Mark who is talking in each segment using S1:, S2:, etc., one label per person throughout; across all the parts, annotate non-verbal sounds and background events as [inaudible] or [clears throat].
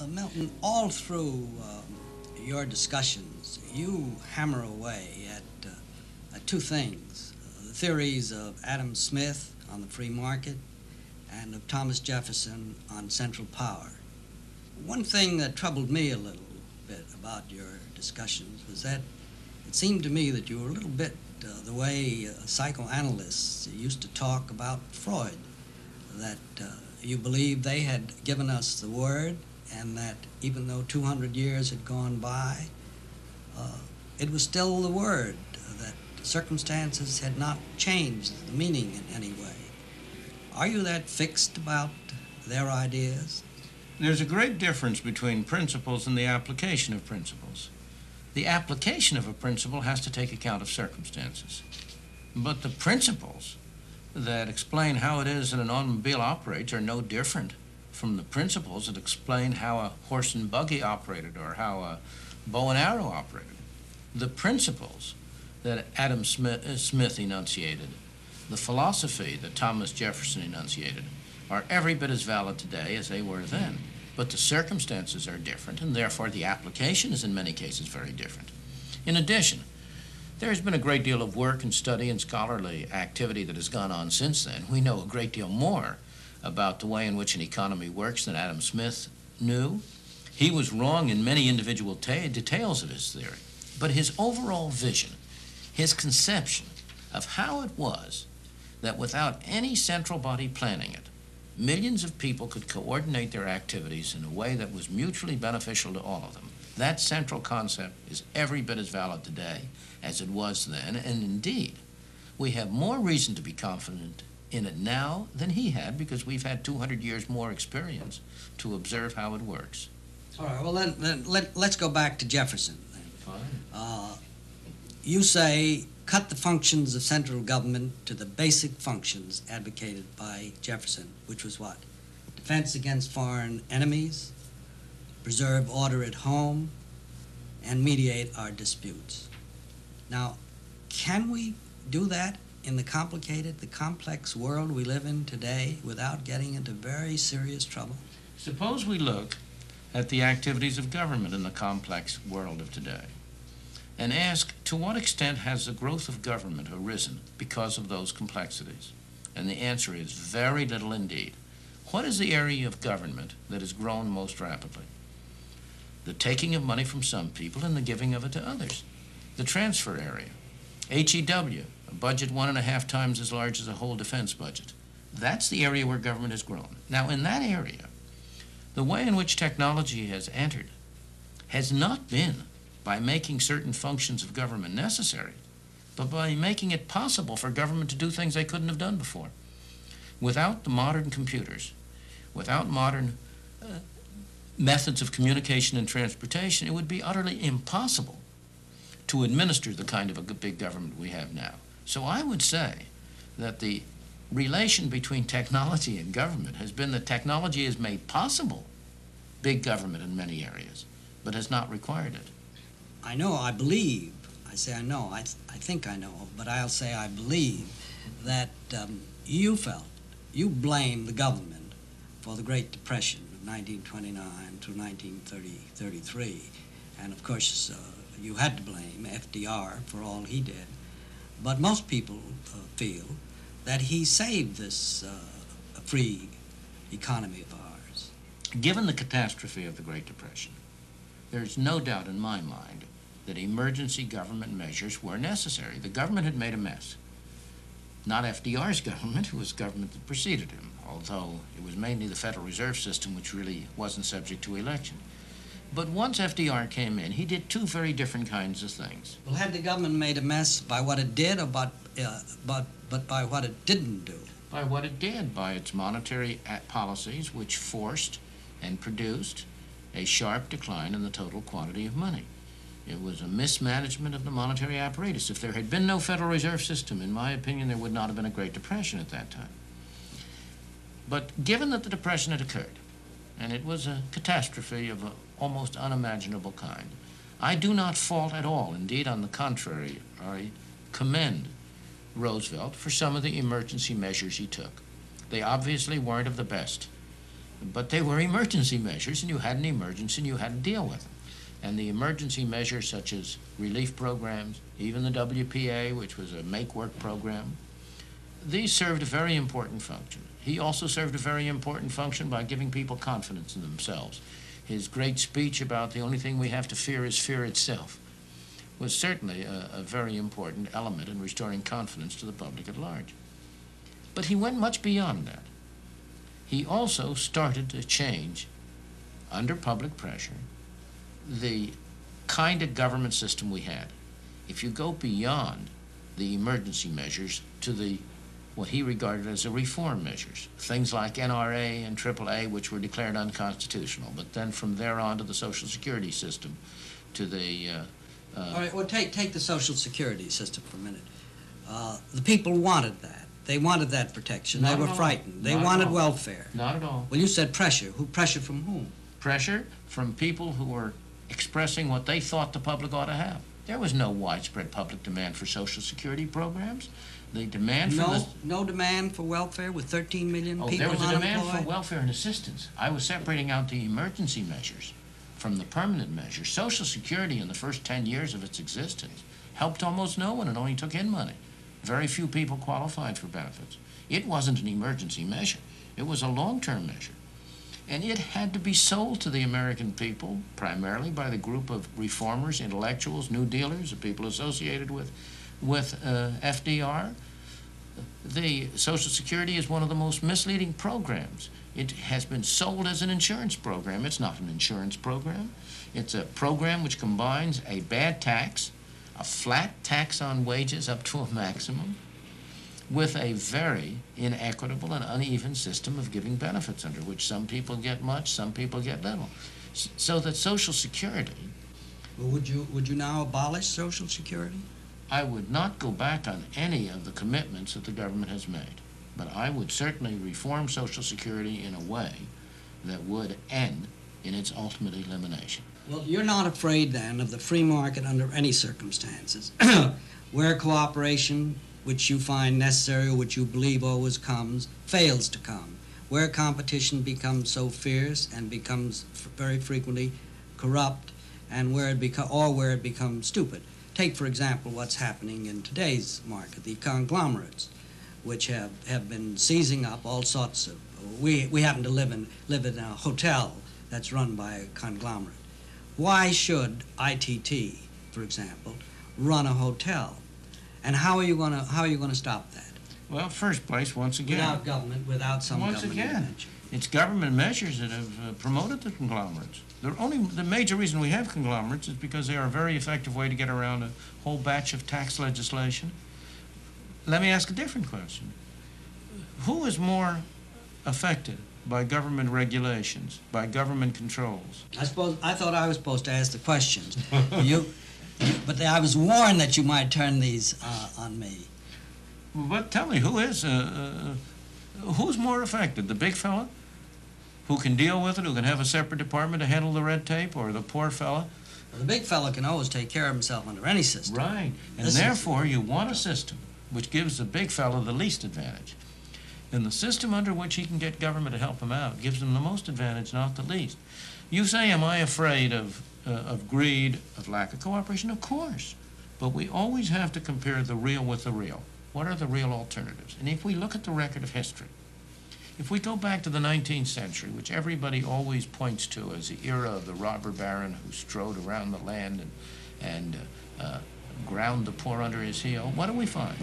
S1: Uh, Milton, all through uh, your discussions, you hammer away at, uh, at two things uh, the theories of Adam Smith on the free market and of Thomas Jefferson on central power. One thing that troubled me a little bit about your discussions was that it seemed to me that you were a little bit uh, the way uh, psychoanalysts used to talk about Freud, that you believed they had given us the word and that even though 200 years had gone by, uh, it was still the word, that circumstances had not changed the meaning in any way. Are you that fixed about their ideas?
S2: There's a great difference between principles and the application of principles. The application of a principle has to take account of circumstances. But the principles that explain how it is that an automobile operates are no different from the principles that explain how a horse and buggy operated or how a bow and arrow operated. The principles that Adam Smith, uh, Smith enunciated, the philosophy that Thomas Jefferson enunciated, are every bit as valid today as they were then. But the circumstances are different, and therefore the application is in many cases very different. In addition, there has been a great deal of work and study and scholarly activity that has gone on since then. We know a great deal more about the way in which an economy works than Adam Smith knew. He was wrong in many individual details of his theory, but his overall vision, his conception of how it was that without any central body planning it, millions of people could coordinate their activities in a way that was mutually beneficial to all of them. That central concept is every bit as valid today as it was then, and indeed, we have more reason to be confident in it now than he had because we've had 200 years more experience to observe how it works.
S1: All right, well, then, then let, let's go back to Jefferson. Then.
S2: Fine.
S1: Uh, you say cut the functions of central government to the basic functions advocated by Jefferson, which was what? Defense against foreign enemies, preserve order at home, and mediate our disputes. Now, can we do that in the complicated, the complex world we live in today without getting into very serious trouble?
S2: Suppose we look at the activities of government in the complex world of today and ask to what extent has the growth of government arisen because of those complexities? And the answer is very little indeed. What is the area of government that has grown most rapidly? The taking of money from some people and the giving of it to others. The transfer area. HEW, a budget one and a half times as large as a whole defense budget. That's the area where government has grown. Now, in that area, the way in which technology has entered has not been by making certain functions of government necessary, but by making it possible for government to do things they couldn't have done before. Without the modern computers, without modern uh, methods of communication and transportation, it would be utterly impossible to administer the kind of a big government we have now. So I would say that the relation between technology and government has been that technology has made possible big government in many areas, but has not required it.
S1: I know, I believe, I say I know, I, th- I think I know, but I'll say I believe that um, you felt, you blamed the government for the Great Depression of 1929 to 1933. And of course, uh, you had to blame FDR for all he did. But most people uh, feel that he saved this uh, free economy of ours.
S2: Given the catastrophe of the Great Depression, there's no doubt in my mind that emergency government measures were necessary. The government had made a mess. Not FDR's [laughs] government, it was government that preceded him, although it was mainly the Federal Reserve System which really wasn't subject to election. But once FDR came in, he did two very different kinds of things.
S1: Well, had the government made a mess by what it did, or but, uh, but, but by what it didn't do?
S2: By what it did, by its monetary policies, which forced and produced a sharp decline in the total quantity of money. It was a mismanagement of the monetary apparatus. If there had been no Federal Reserve System, in my opinion, there would not have been a Great Depression at that time. But given that the Depression had occurred, and it was a catastrophe of an almost unimaginable kind. I do not fault at all. Indeed, on the contrary, I commend Roosevelt for some of the emergency measures he took. They obviously weren't of the best, But they were emergency measures, and you had an emergency and you had to deal with them. And the emergency measures, such as relief programs, even the WPA, which was a make work program, these served a very important function. He also served a very important function by giving people confidence in themselves. His great speech about the only thing we have to fear is fear itself was certainly a, a very important element in restoring confidence to the public at large. But he went much beyond that. He also started to change, under public pressure, the kind of government system we had. If you go beyond the emergency measures to the what he regarded as the reform measures, things like NRA and AAA, which were declared unconstitutional, but then from there on to the Social Security system, to the uh, uh,
S1: All right, well, take, take the Social Security system for a minute. Uh, the people wanted that. They wanted that protection.
S2: Not
S1: they were frightened. They
S2: Not
S1: wanted welfare.
S2: not at all.
S1: Well, you said pressure. Who pressure from whom?
S2: pressure from people who were expressing what they thought the public ought to have. There was no widespread public demand for Social Security programs. The demand for
S1: No, no demand for welfare with 13 million
S2: oh,
S1: people
S2: there was a demand
S1: unemployed.
S2: for welfare and assistance. I was separating out the emergency measures from the permanent measures. Social Security in the first 10 years of its existence helped almost no one. It only took in money. Very few people qualified for benefits. It wasn't an emergency measure. It was a long-term measure. And it had to be sold to the American people, primarily by the group of reformers, intellectuals, New Dealers, the people associated with, with uh, FDR. The Social Security is one of the most misleading programs. It has been sold as an insurance program. It's not an insurance program. It's a program which combines a bad tax, a flat tax on wages up to a maximum, with a very inequitable and uneven system of giving benefits under which some people get much, some people get little. So that Social Security,
S1: Well, would you would you now abolish Social Security?
S2: I would not go back on any of the commitments that the government has made, but I would certainly reform Social Security in a way that would end in its ultimate elimination.
S1: Well, you're not afraid then of the free market under any circumstances, [clears throat] where cooperation, which you find necessary or which you believe always comes, fails to come, where competition becomes so fierce and becomes very frequently corrupt, and where it beco- or where it becomes stupid. Take, for example, what's happening in today's market, the conglomerates, which have, have been seizing up all sorts of. We, we happen to live in, live in a hotel that's run by a conglomerate. Why should ITT, for example, run a hotel? And how are you going to how are you going to stop that?
S2: Well, first place, once again,
S1: Without government, without some
S2: Once
S1: government
S2: again.
S1: intervention.
S2: It's government measures that have uh, promoted the conglomerates. The only the major reason we have conglomerates is because they are a very effective way to get around a whole batch of tax legislation. Let me ask a different question. Who is more affected by government regulations, by government controls?
S1: I suppose I thought I was supposed to ask the questions. [laughs] you, but I was warned that you might turn these uh, on me.
S2: But tell me, who is uh, uh, who's more affected? The big fella, who can deal with it, who can have a separate department to handle the red tape, or the poor fella
S1: Well, the big fella can always take care of himself under any system.
S2: Right. And
S1: This is-
S2: therefore, you want a system which gives the big fellow the least advantage. And the system under which he can get government to help him out gives him the most advantage, not the least. You say, am I afraid of, uh, of greed, of lack of cooperation? Of course. But we always have to compare the real with the real. What are the real alternatives? And if we look at the record of history, if we go back to the 19th century, which everybody always points to as the era of the robber baron who strode around the land and, and uh, uh, ground the poor under his heel, what do we find?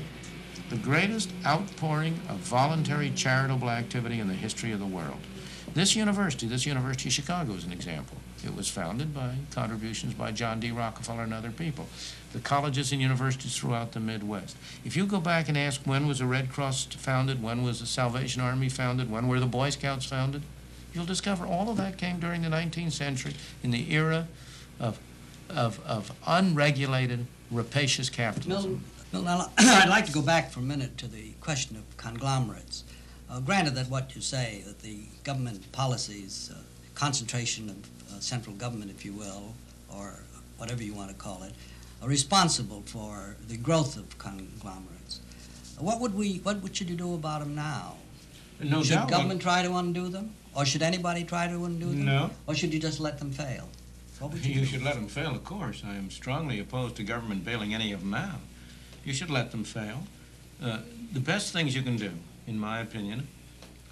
S2: The greatest outpouring of voluntary charitable activity in the history of the world. This university, this University of Chicago, is an example. It was founded by contributions by John D. Rockefeller and other people. The colleges and universities throughout the Midwest. If you go back and ask when was the Red Cross founded, when was the Salvation Army founded, when were the Boy Scouts founded, you'll discover all of that came during the 19th century in the era of, of, of unregulated, rapacious capitalism.
S1: Milton, Milton, I'd I'd like to go back for a minute to the question of conglomerates. Uh, granted that what you say, that the government policies, uh, concentration of uh, central government, if you will, or whatever you want to call it, are responsible for the growth of conglomerates. What would we, what would should you do about them now?
S2: No
S1: should
S2: doubt.
S1: government try to undo them? Or should anybody try to undo them?
S2: No.
S1: Or should you just let them fail? What would you,
S2: You
S1: do?
S2: should let them fail, of course. I am strongly opposed to government bailing any of them out. You should let them fail. Uh, the best things you can do, in my opinion,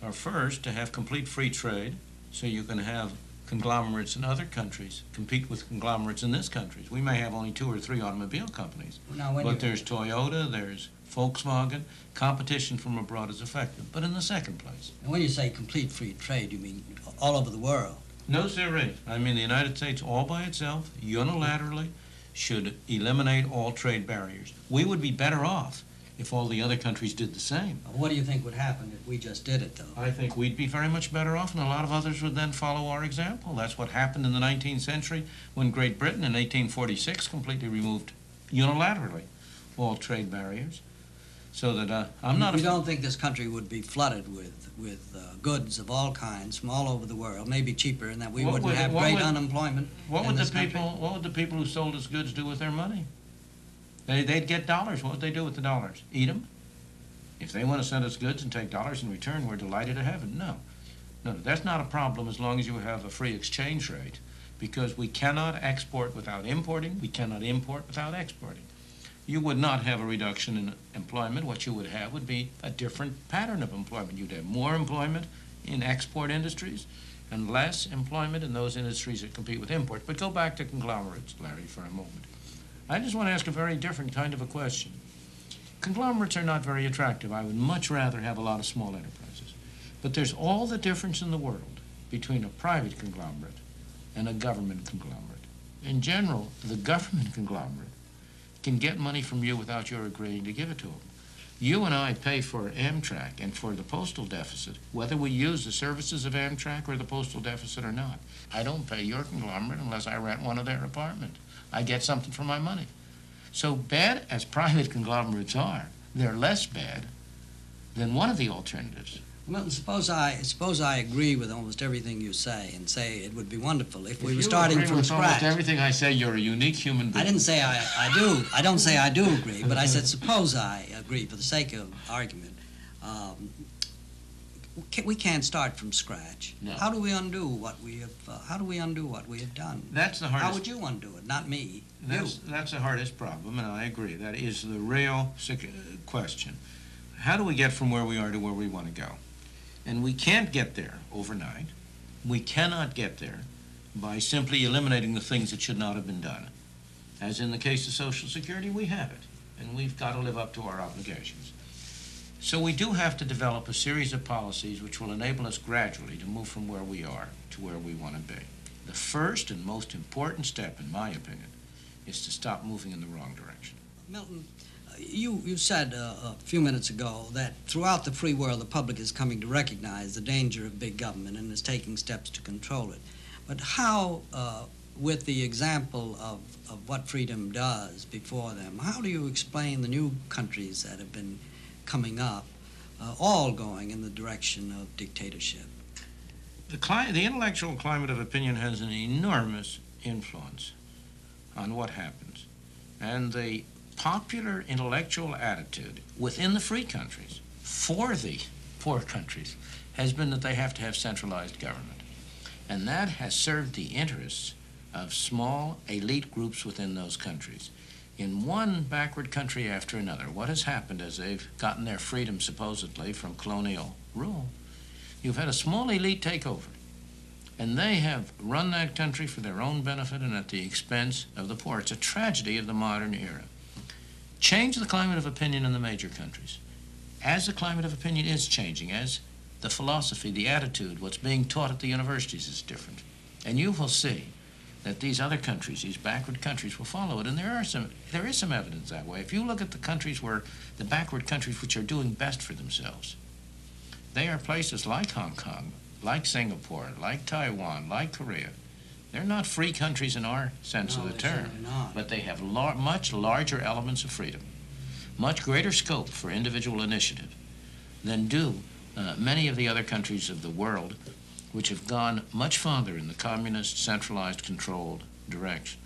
S2: are first to have complete free trade so you can have conglomerates in other countries compete with conglomerates in this country. We may have only two or three automobile companies,
S1: Now,
S2: but there's Toyota, there's Volkswagen. Competition from abroad is effective. But in the second place,
S1: when you say complete free trade, you mean all over the world.
S2: No, sir. I mean, the United States, all by itself, unilaterally, should eliminate all trade barriers. We would be better off if all the other countries did the same.
S1: What do you think would happen if we just did it, though?
S2: I think we'd be very much better off, and a lot of others would then follow our example. That's what happened in the 19th century when Great Britain in 1846 completely removed unilaterally all trade barriers. So that uh, I'm not.
S1: We don't think this country would be flooded with, with uh, goods of all kinds from all over the world, maybe cheaper, and that we
S2: What
S1: wouldn't
S2: would-
S1: have great
S2: would-
S1: unemployment
S2: What would the
S1: this country?
S2: people? What would the people who sold us goods do with their money? They, they'd get dollars. What would they do with the dollars? Eat them? If they want to send us goods and take dollars in return, we're delighted to have it. No, no, that's not a problem as long as you have a free exchange rate, because we cannot export without importing. We cannot import without exporting. You would not have a reduction in employment. What you would have would be a different pattern of employment. You'd have more employment in export industries and less employment in those industries that compete with imports. But go back to conglomerates, Larry, for a moment. I just want to ask a very different kind of a question. Conglomerates are not very attractive. I would much rather have a lot of small enterprises. But there's all the difference in the world between a private conglomerate and a government conglomerate. In general, the government conglomerate can get money from you without your agreeing to give it to them. You and I pay for Amtrak and for the postal deficit, whether we use the services of Amtrak or the postal deficit or not. I don't pay your conglomerate unless I rent one of their apartments. I get something for my money. So bad as private [laughs] conglomerates are, they're less bad than one of the alternatives.
S1: Milton, suppose I, suppose I agree with almost everything you say and say it would be wonderful if we
S2: If
S1: were
S2: you
S1: starting
S2: agree
S1: from
S2: with almost everything I say, you're a unique human being.
S1: I didn't say I, I do, I don't say I do [laughs] agree, but I said suppose I agree for the sake of argument. Um, we can't- start from scratch.
S2: No.
S1: How do we undo what we have, uh, how do we undo what we have done?
S2: That's the hardest.
S1: How would you undo it? Not me, you.
S2: That's, that's the hardest problem, and I agree. That is the real uh, question. How do we get from where we are to where we want to go? And we can't get there overnight. We cannot get there by simply eliminating the things that should not have been done. As in the case of Social Security, we have it, and we've got to live up to our obligations. So we do have to develop a series of policies which will enable us gradually to move from where we are to where we want to be. The first and most important step, in my opinion, is to stop moving in the wrong direction.
S1: Milton, you, you said uh, a few minutes ago that throughout the free world, the public is coming to recognize the danger of big government and is taking steps to control it. But how, uh, with the example of, of what freedom does before them, how do you explain the new countries that have been coming up, uh, all going in the direction of dictatorship?
S2: The, the intellectual climate of opinion has an enormous influence on what happens. And the popular intellectual attitude within the free countries for the poor countries has been that they have to have centralized government. And that has served the interests of small elite groups within those countries. In one backward country after another, what has happened as they've gotten their freedom supposedly from colonial rule, you've had a small elite take over. And they have run that country for their own benefit and at the expense of the poor. It's a tragedy of the modern era. Change the climate of opinion in the major countries. As the climate of opinion is changing, as the philosophy, the attitude, what's being taught at the universities is different. And you will see that these other countries, these backward countries, will follow it. And there are some, there is some evidence that way. If you look at the countries where the backward countries which are doing best for themselves, they are places like Hong Kong, like Singapore, like Taiwan, like Korea. They're not free countries in our sense
S1: No,
S2: of the term,
S1: not.
S2: but they have lar- much larger elements of freedom, much greater scope for individual initiative than do uh, many of the other countries of the world, which have gone much farther in the communist, centralized, controlled direction.